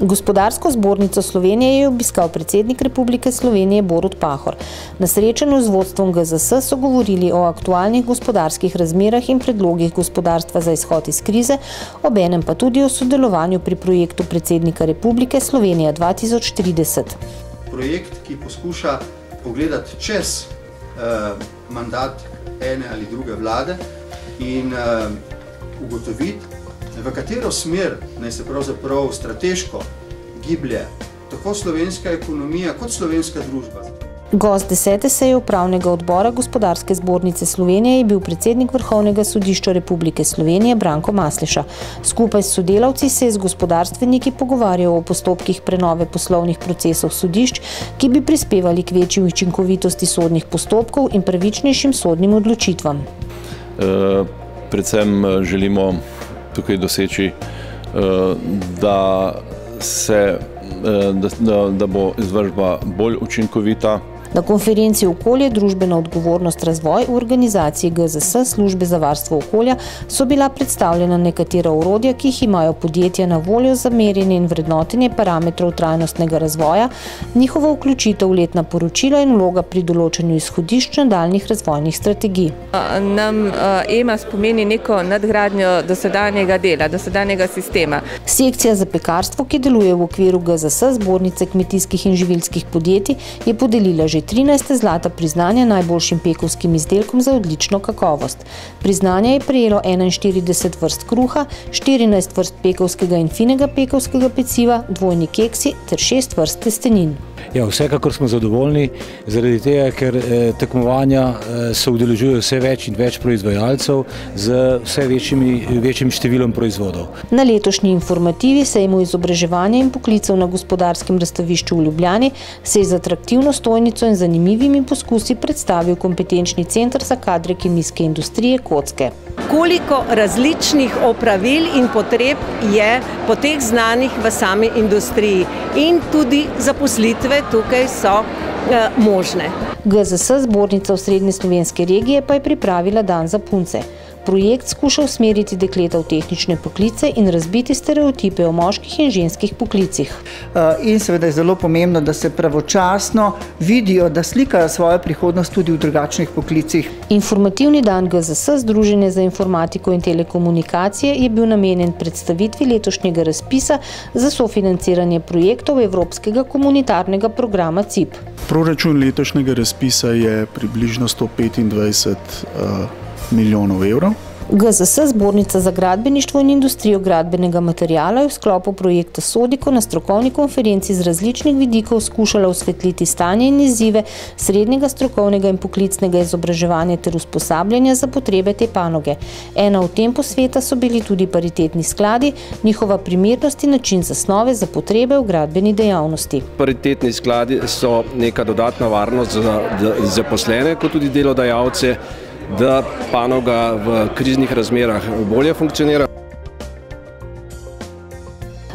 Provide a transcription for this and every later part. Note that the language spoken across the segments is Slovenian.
Gospodarsko zbornico Slovenije je obiskal predsednik Republike Slovenije Borut Pahor. Na srečanju z vodstvom GZS so govorili o aktualnih gospodarskih razmerah in predlogih gospodarstva za izhod iz krize, obenem pa tudi o sodelovanju pri projektu predsednika Republike Slovenije 2030. Projekt, ki poskuša pogledati čez eh, mandat ene ali druge vlade in eh, ugotoviti, v katero smer naj se pravzaprav strateško giblje tako slovenska ekonomija kot slovenska družba. Gost desete seje upravnega odbora Gospodarske zbornice Slovenije je bil predsednik Vrhovnega sodišča Republike Slovenije Branko Masleša. Skupaj s sodelavci se je z gospodarstveniki pogovarjal o postopkih prenove poslovnih procesov sodišč, ki bi prispevali k večji učinkovitosti sodnih postopkov in pravičnejšim sodnim odločitvam. E, predvsem eh, želimo tukaj doseči, eh, da, se, eh, da, da bo izvršba bolj učinkovita. Na konferenci Okolje, družbena odgovornost, razvoj v organizaciji GZS službe za varstvo okolja so bila predstavljena nekatera urodja, ki jih imajo podjetja na voljo za merjenje in vrednotenje parametrov trajnostnega razvoja, njihova vključitev v letna poročila in vloga pri določanju izhodišč nadaljnih razvojnih strategij. Nam EMA spomeni neko nadgradnjo dosedanjega dela, dosedanjega sistema. Sekcija za pekarstvo, ki deluje v okviru GZS, zbornice kmetijskih in živilskih podjetij, je podelila že že 13. zlata priznanje najboljšim pekovskim izdelkom za odlično kakovost. Priznanje je prejelo 41 vrst kruha, 14 vrst pekovskega in finega pekovskega peciva, dvojni keksi ter 6 vrst testenin. Ja, vsekakor smo zadovoljni, zaradi tega, ker eh, tekmovanja eh, se udeležuje vse več in več proizvajalcev z vse večjimi, večjim številom proizvodov. Na letošnji informativi sejmu izobraževanja in poklicev na gospodarskem razstavišču v Ljubljani se je z atraktivno stojnico in zanimivimi poskusi predstavil kompetenčni centr za kadre kemijske industrije Kocke. Koliko različnih opravil in potreb je po teh znanih v sami industriji in tudi zaposlitve tukaj so eh, možne. GZS zbornica v srednje slovenske regije pa je pripravila dan za punce projekt skuša usmeriti dekleta v tehnične poklice in razbiti stereotipe o moških in ženskih poklicih. Eh, in seveda je zelo pomembno, da se pravočasno vidijo, da slikajo svojo prihodnost tudi v drugačnih poklicih. Informativni dan GZS, Združenje za informatiko in telekomunikacije, je bil namenjen predstavitvi letošnjega razpisa za sofinanciranje projektov Evropskega komunitarnega programa CIP. Proračun letošnjega razpisa je približno 125 uh, milijonov evrov. GZS, zbornica za gradbeništvo in industrijo gradbenega materijala, je v sklopu projekta Sodiko na strokovni konferenci z različnih vidikov skušala osvetliti stanje in izzive srednjega strokovnega in poklicnega izobraževanja ter usposabljanja za potrebe te panoge. Ena od tem posveta so bili tudi paritetni skladi, njihova primernost in način zasnove za potrebe v gradbeni dejavnosti. Paritetni skladi so neka dodatna varnost za zaposlene, kot tudi delodajalce, da panoga v kriznih razmerah bolje funkcionira.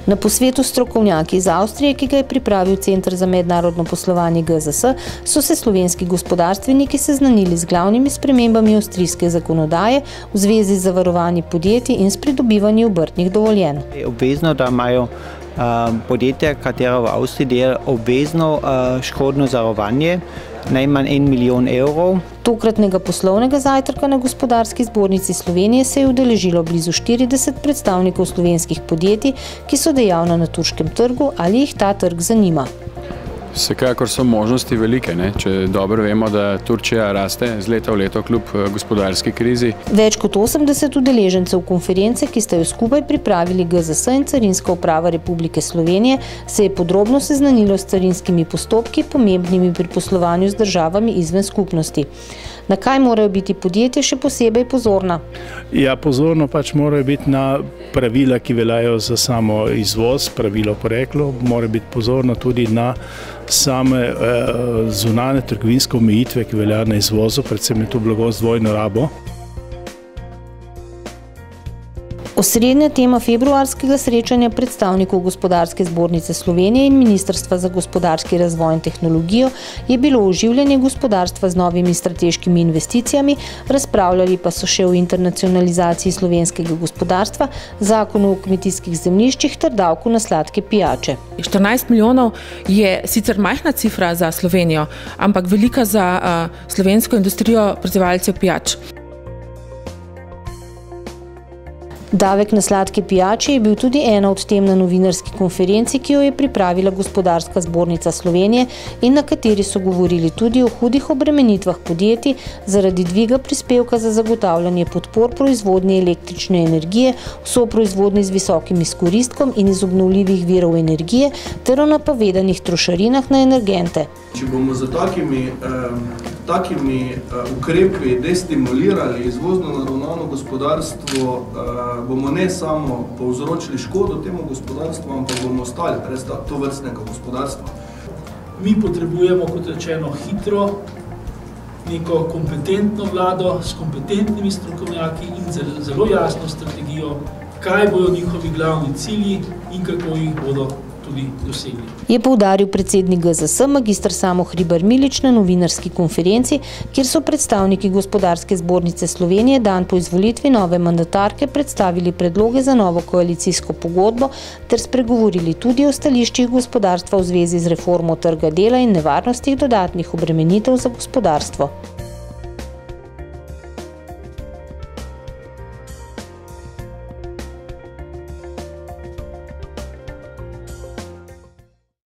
Na posvetu strokovnjaki iz Avstrije, ki ga je pripravil Centr za mednarodno poslovanje GZS, so se slovenski gospodarstveniki seznanili z glavnimi spremembami avstrijske zakonodaje v zvezi z zavarovanji podjetij in s pridobivanjem obrtnih dovoljen. Obvezno, da imajo podjetja, katero v Avstriji delajo obvezno škodno zavarovanje, najmanj en milijon evrov. Tokratnega poslovnega zajtrka na gospodarski zbornici Slovenije se je udeležilo blizu 40 predstavnikov slovenskih podjetij, ki so dejavna na turškem trgu ali jih ta trg zanima. Vsekakor so možnosti velike, ne? če dobro vemo, da Turčija raste z leta v leto kljub eh, gospodarski krizi. Več kot 80 udeležencev konference, ki ste jo skupaj pripravili GZS in Carinska uprava Republike Slovenije, se je podrobno seznanilo s carinskimi postopki, pomembnimi pri poslovanju z državami izven skupnosti. Na kaj morajo biti podjetja še posebej pozorna? Ja, pozorno pač morajo biti na pravila, ki veljajo za samo izvoz, pravilo poreklo, mora biti pozorno tudi na same eh, zunane trgovinske omejitve, ki veljajo na izvozu, predvsem je to blago z dvojno rabo. Osrednja tema februarskega srečanja predstavnikov Gospodarske zbornice Slovenije in Ministrstva za gospodarski razvoj in tehnologijo je bilo oživljanje gospodarstva z novimi strateškimi investicijami, razpravljali pa so še o internacionalizaciji slovenskega gospodarstva, zakonu o kmetijskih zemljiščih ter davku na sladke pijače. 14 milijonov je sicer majhna cifra za Slovenijo, ampak velika za uh, slovensko industrijo proizvajalcev pijač. Davek na sladke pijače je bil tudi ena od tem na novinarski konferenci, ki jo je pripravila Gospodarska zbornica Slovenije in na kateri so govorili tudi o hudih obremenitvah podjetij zaradi dviga prispevka za zagotavljanje podpor proizvodnje električne energije, vso proizvodnje z visokim izkoristkom in iz obnovljivih virov energije ter o napovedanih trošarinah na energente. Če bomo za takimi, eh, takimi eh, ukrepi destimulirali izvozno naravnano gospodarstvo, eh, bomo ne samo povzročili škodo temu gospodarstvu, ampak bomo ostali brez to vrstnega gospodarstva. Mi potrebujemo, kot rečeno, hitro, neko kompetentno vlado s kompetentnimi strokovnjaki in zelo jasno strategijo, kaj bojo njihovi glavni cilji in kako jih bodo tudi dosegli. Je poudaril predsednik GZS, magistr Samo Hribar Milič na novinarski konferenci, kjer so predstavniki Gospodarske zbornice Slovenije dan po izvolitvi nove mandatarke predstavili predloge za novo koalicijsko pogodbo ter spregovorili tudi o stališčih gospodarstva v zvezi z reformo trga dela in nevarnostih dodatnih obremenitev za gospodarstvo.